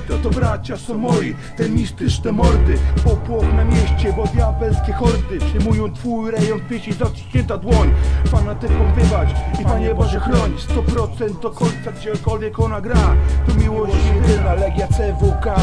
tematem. To, to bracia są moi, te mistyczne mordy. Popłoch na mieście, bo diabelskie hordy Przyjmują twój rejon w pieśni zaciśnięta dłoń. Fanatykom wybacz i Panie Boże chroń. 100% do końca, gdziekolwiek ona gra Tu miłość jedyna, Legia CWK.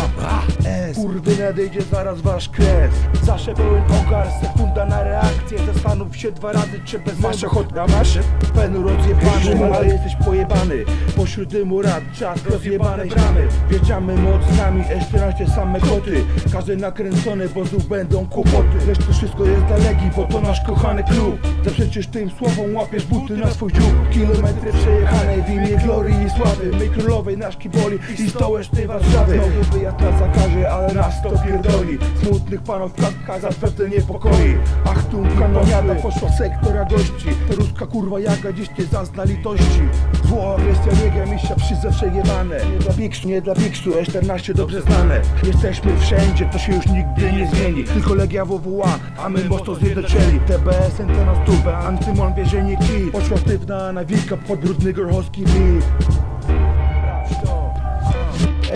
Kurwy nadejdzie zaraz wasz kres. Zawsze pełen ogar, sekunda na reakcję. Zastanów się dwa razy, czy bez Masz ochotę, masz? Penu rozjebany, ale jesteś pojebany. Pośród dymu rad, czas rozjebane bramy. Wjeżdżamy mocnami, S14 same koty. Każdy nakręcony, bo znów będą kłopoty. Lecz to wszystko jest dla Legii, bo to nasz kochany klub. Zaprzeczysz tym słowom, łapiesz buty na swój dziób. Kilometry przejechane w imię glorii i sławy. My królowej nasz kiboli i stołecznej Warszawy. Znowu wyjazd na zakazie, ale nas to pierdoli. Smutnych panów w klatkach zapewne niepokoi. Achtung, kanoniada poszła sektora gości. To ruska kurwa jaka dziś nie zazna litości Zło, agresja, niega, misja, przy zawsze jebane. Nie dla biksu, nie dla biksu, E14 dobrze znane. Jesteśmy wszędzie, to się już nigdy nie zmieni. Tylko Legia WWA, a my mocno zjednoczeni. TBS, NT na stówę, Antymon więzienie kij. Poszła sztywna nawika pod brudny gorchowski mit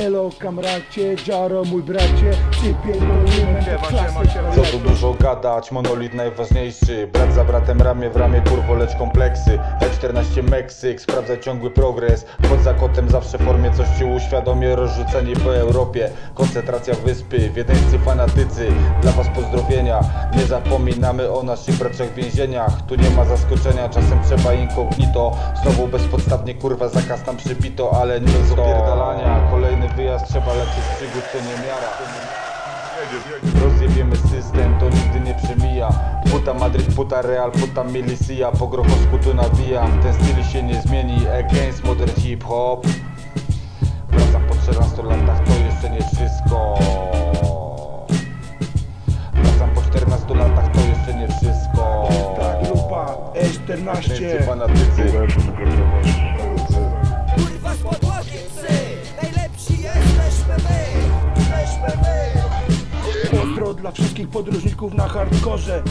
Elo, kamracie, Jaro, mój bracie do klasy. Co tu dużo gadać, monolit najważniejszy. Brat za bratem, ramię w ramię, kurwo, lecz kompleksy. E14 Meksyk, sprawdzaj ciągły progres. Pod za kotem zawsze w formie coś ci uświadomię. Rozrzuceni po Europie, koncentracja wyspy Wiedeńscy fanatycy, dla was pozdrowienia. Nie zapominamy o naszych braciach w więzieniach. Tu nie ma zaskoczenia, czasem trzeba incognito Znowu bezpodstawnie kurwa zakaz tam przypito Ale nie z opierdalania Kolejny wyjazd, trzeba leczyć przygód, to nie miara. Rozjebiemy system, to nigdy nie przemija. Puta Madryt, puta Real, puta Milicia Po grochowsku tu nawijam, ten styl się nie zmieni. Against modern hip hop Wracam po 14 latach, to jeszcze nie wszystko. Wracam po 14 latach, to jeszcze nie wszystko. Ta grupa E14 Wszyscy fanatycy Kurwa z podłogi dla wszystkich podróżników na hardkorze